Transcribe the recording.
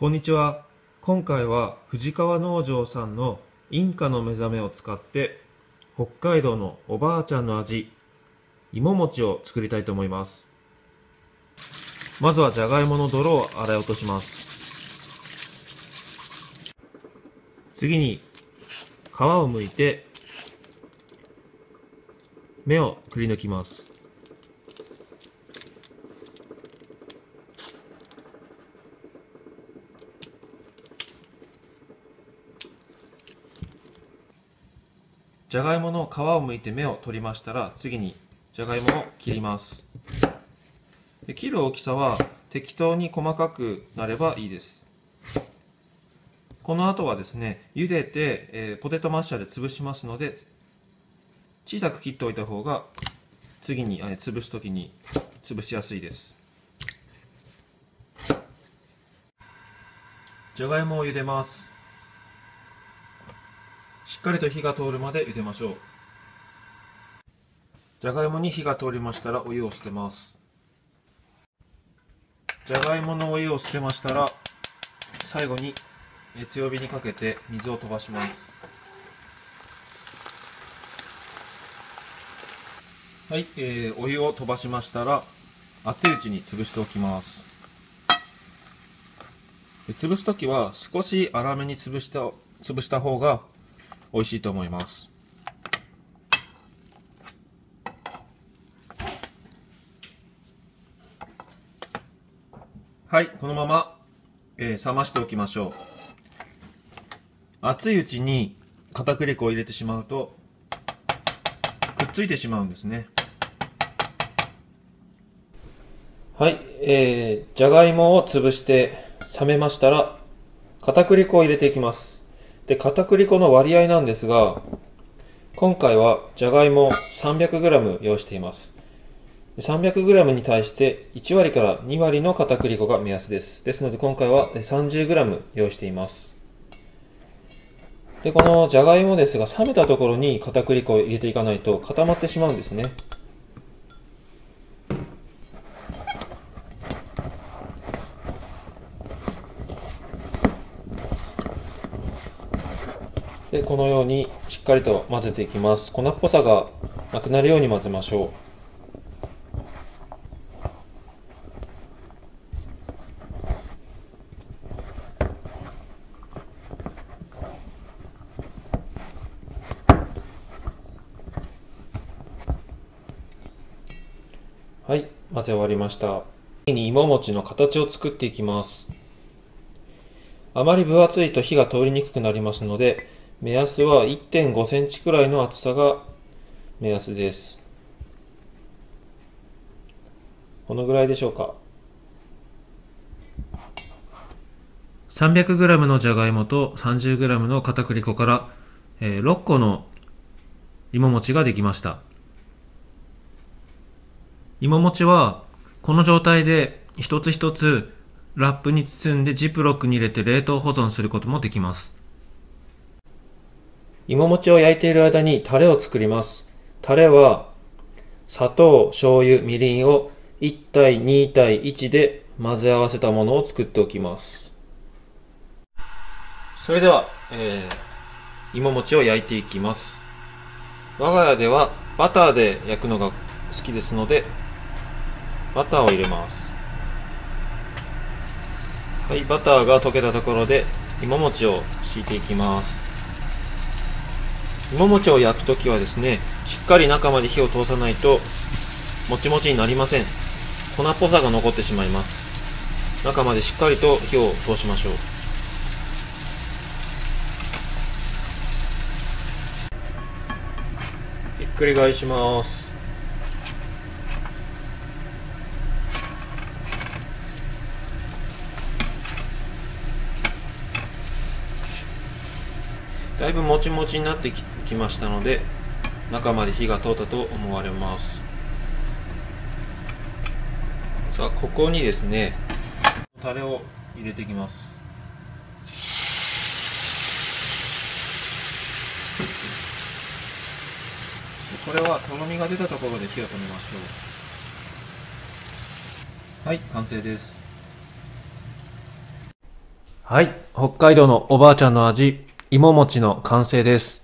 こんにちは。今回は藤川農場さんのインカの目覚めを使って北海道のおばあちゃんの味、芋餅を作りたいと思います。まずはじゃがいもの泥を洗い落とします。次に皮を剥いて芽をくり抜きます。じゃがいもの皮を剥いて芽を取りましたら次にじゃがいもを切ります。で切る大きさは適当に細かくなればいいです。この後はですね茹でて、えーポテトマッシャーで潰しますので小さく切っておいた方が次に、えー潰す時に潰しやすいです。じゃがいもを茹でます。しっかりと火が通るまで茹でましょう。じゃがいもに火が通りましたらお湯を捨てます。じゃがいものお湯を捨てましたら最後に強火にかけて水を飛ばします。はい、えーお湯を飛ばしましたら熱いうちに潰しておきます。潰す時は少し粗めに潰した潰した方が美味しいと思います。はいこのまま、えー冷ましておきましょう。熱いうちに片栗粉を入れてしまうとくっついてしまうんですね。はい、えー、じゃがいもを潰して冷めましたら片栗粉を入れていきます。で片栗粉の割合なんですが今回はじゃがいも 300g 用意しています。300g に対して1割から2割の片栗粉が目安です。ですので今回は 30g 用意しています。でこのじゃがいもですが冷めたところに片栗粉を入れていかないと固まってしまうんですね。でこのようにしっかりと混ぜていきます。粉っぽさがなくなるように混ぜましょう。はい混ぜ終わりました。次に芋餅の形を作っていきます。あまり分厚いと火が通りにくくなりますので目安は1.5センチくらいの厚さが目安です。このぐらいでしょうか？300g のじゃがいもと 30g の片栗粉から、えー6個の芋餅ができました。芋餅はこの状態で一つ一つラップに包んでジップロックに入れて冷凍保存することもできます。芋餅を焼いている間にタレを作ります。タレは砂糖醤油みりんを1対2対1で混ぜ合わせたものを作っておきます。それでは、えー、芋餅を焼いていきます。我が家ではバターで焼くのが好きですのでバターを入れます。はいバターが溶けたところで芋餅を敷いていきます。芋餅を焼くときはですねしっかり中まで火を通さないともちもちになりません。粉っぽさが残ってしまいます。中までしっかりと火を通しましょう。ひっくり返します。だいぶもちもちになってきましたので中まで火が通ったと思われます。さあここにですねタレを入れていきます。これはとろみが出たところで火を止めましょう。はい完成です。はい、北海道のおばあちゃんの味、芋餅の完成です。